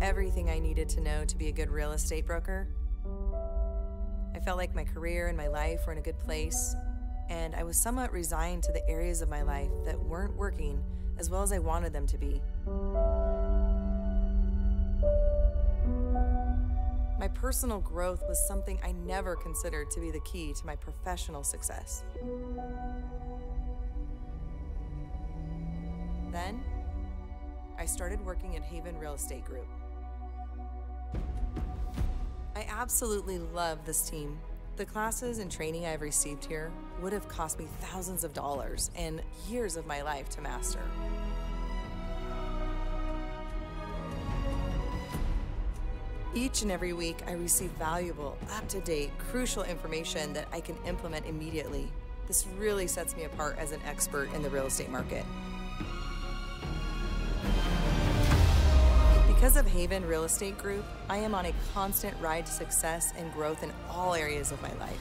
everything I needed to know to be a good real estate broker. I felt like my career and my life were in a good place, and I was somewhat resigned to the areas of my life that weren't working as well as I wanted them to be. My personal growth was something I never considered to be the key to my professional success. I started working at Haven Real Estate Group. I absolutely love this team. The classes and training I've received here would have cost me thousands of dollars and years of my life to master. Each and every week, I receive valuable, up to date, crucial information that I can implement immediately. This really sets me apart as an expert in the real estate market. Because of Haven Real Estate Group, I am on a constant ride to success and growth in all areas of my life.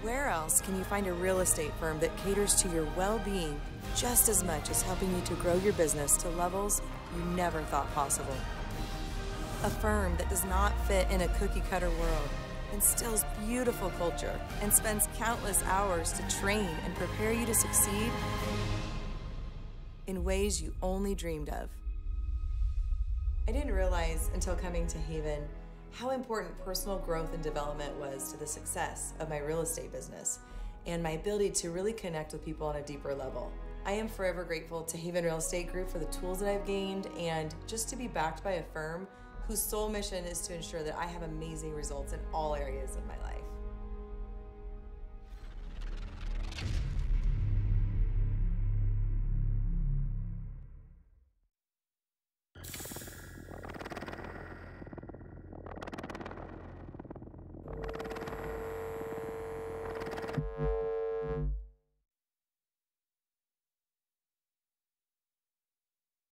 Where else can you find a real estate firm that caters to your well being just as much as helping you to grow your business to levels you never thought possible? A firm that does not fit in a cookie cutter world, instills beautiful culture, and spends countless hours to train and prepare you to succeed in ways you only dreamed of. I didn't realize until coming to Haven how important personal growth and development was to the success of my real estate business and my ability to really connect with people on a deeper level. I am forever grateful to Haven Real Estate Group for the tools that I've gained and just to be backed by a firm whose sole mission is to ensure that I have amazing results in all areas of my life.